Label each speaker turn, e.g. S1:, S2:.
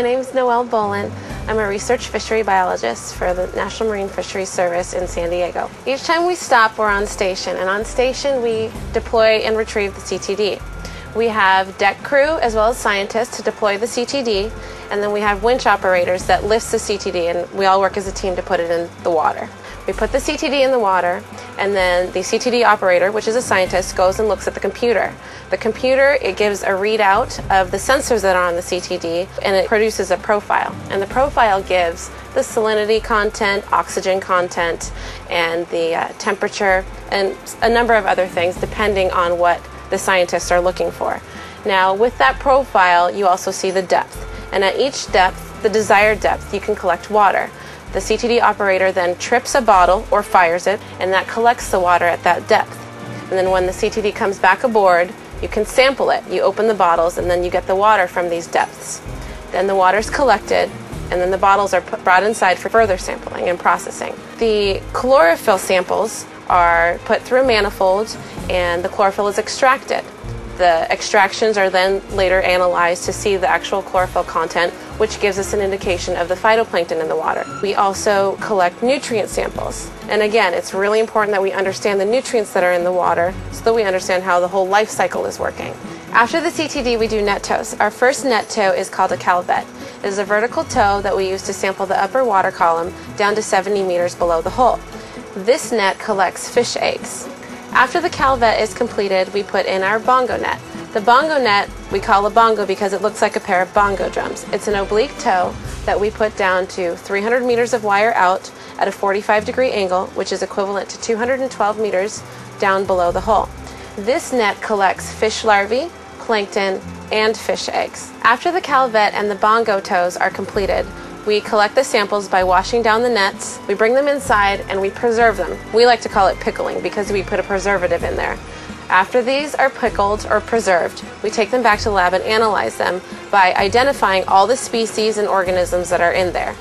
S1: My name is Noelle Bowlin. I'm a research fishery biologist for the National Marine Fisheries Service in San Diego. Each time we stop, we're on station, and on station, we deploy and retrieve the CTD. We have deck crew as well as scientists to deploy the CTD, and then we have winch operators that lifts the CTD, and we all work as a team to put it in the water. We put the CTD in the water, and then the CTD operator, which is a scientist, goes and looks at the computer. The computer, it gives a readout of the sensors that are on the CTD, and it produces a profile. And the profile gives the salinity content, oxygen content, and the uh, temperature, and a number of other things depending on what the scientists are looking for. Now, with that profile, you also see the depth. And at each depth, the desired depth, you can collect water. The CTD operator then trips a bottle or fires it, and that collects the water at that depth. And then when the CTD comes back aboard, you can sample it. You open the bottles, and then you get the water from these depths. Then the water is collected, and then the bottles are put, brought inside for further sampling and processing. The chlorophyll samples are put through a manifold, and the chlorophyll is extracted. The extractions are then later analyzed to see the actual chlorophyll content, which gives us an indication of the phytoplankton in the water. We also collect nutrient samples. And again, it's really important that we understand the nutrients that are in the water so that we understand how the whole life cycle is working. After the CTD, we do net tows. Our first net tow is called a calvet. It is a vertical tow that we use to sample the upper water column down to 70 meters below the hull. This net collects fish eggs. After the calvet is completed, we put in our bongo net. The bongo net we call a bongo because it looks like a pair of bongo drums. It's an oblique tow that we put down to 300 meters of wire out at a 45 degree angle, which is equivalent to 212 meters down below the hull. This net collects fish larvae, plankton, and fish eggs. After the calvet and the bongo tows are completed, we collect the samples by washing down the nets, we bring them inside, and we preserve them. We like to call it pickling because we put a preservative in there. After these are pickled or preserved, we take them back to the lab and analyze them by identifying all the species and organisms that are in there.